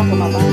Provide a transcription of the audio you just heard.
包括妈妈